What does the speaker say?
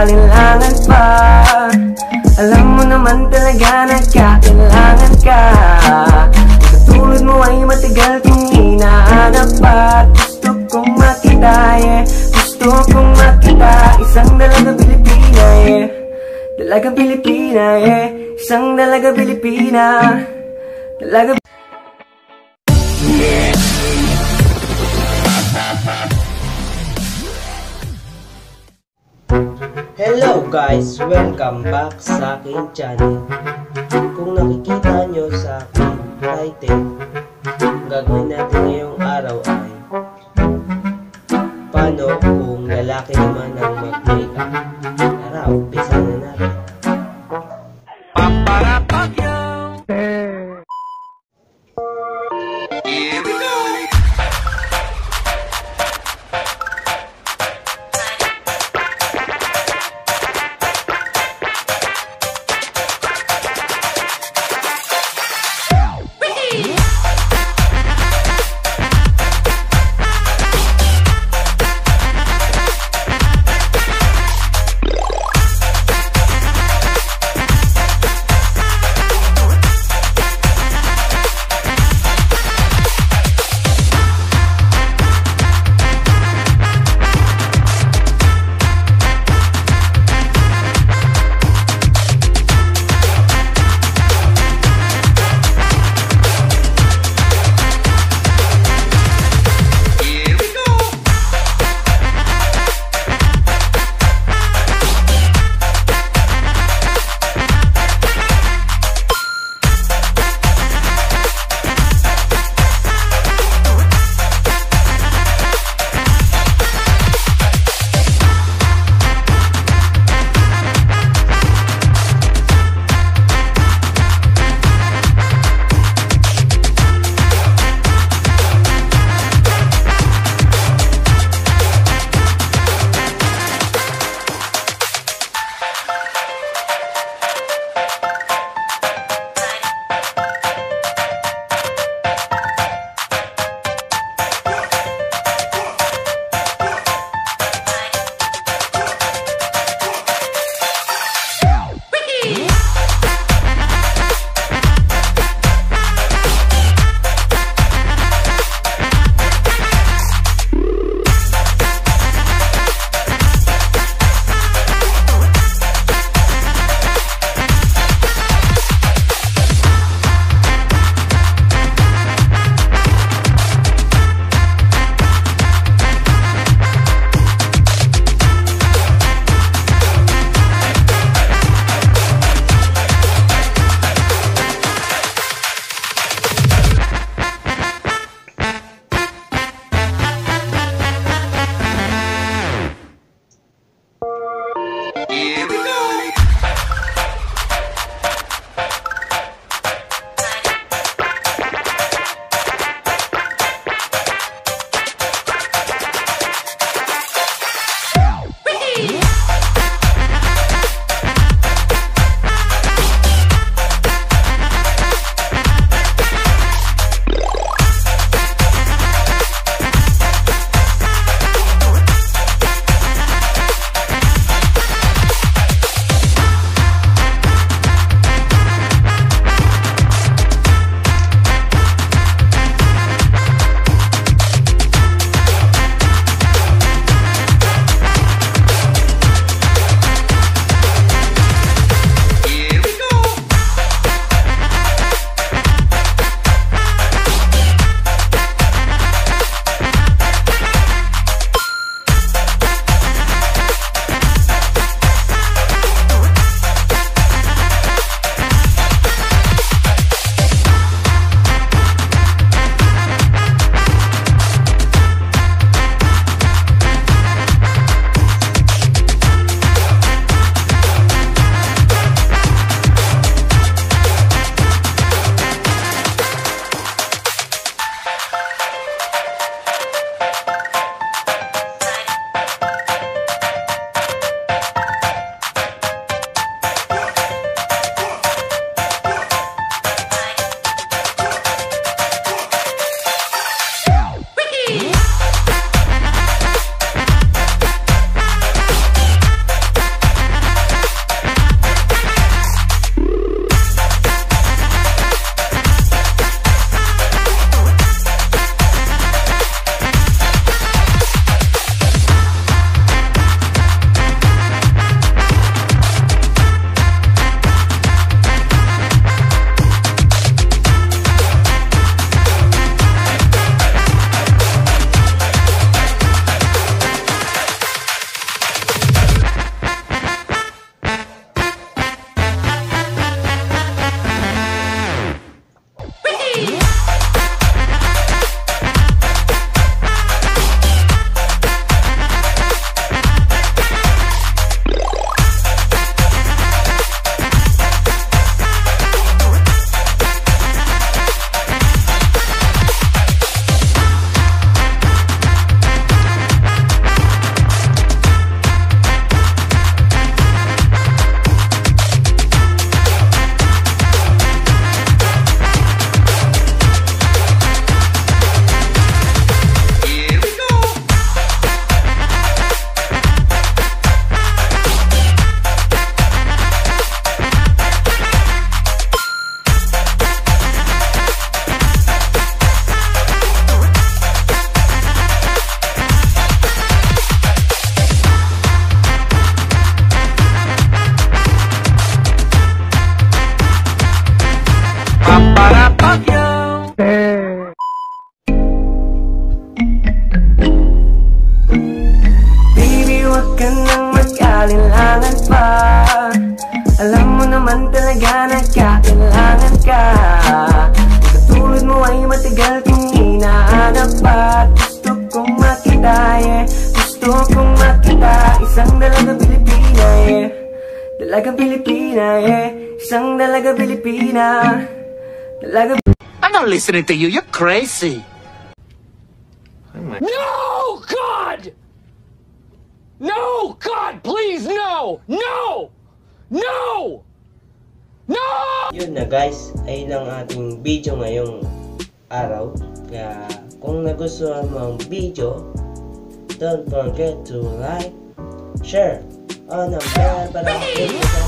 alinlangan pa. Alam mo naman talaga nagkakailangan ka. Katulad mo ay matagal kong hinahanap pa. Gusto kong makita, yeah Gusto kong makita Isang dalaga Pilipina, yeah Dalagang Pilipina, yeah Isang dalaga Pilipina. Dalaga Hello guys! Welcome back sa aking channel. Kung nakikita nyo sa aking title, ang gagawin natin ngayong araw ay paano kung lalaki naman ang mag-makeup. Naman talaga nagkakailangan ka Katulad mo ay matagal kong hinahanap pa Gusto kong makita, yeah Gusto kong makita Isang dalaga Pilipina, yeah Dalagang Pilipina, yeah Isang dalaga Pilipina Dalaga I'm not listening to you. You're crazy. No, God! No, God, please, no! No! No! No! Yun na guys, ayun ang ating video ngayong araw. Kaya kung nagustuhan mo ang video, don't forget to like, share, on ang bell para update